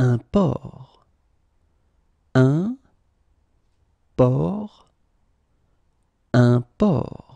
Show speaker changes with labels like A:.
A: un port. un port. un port.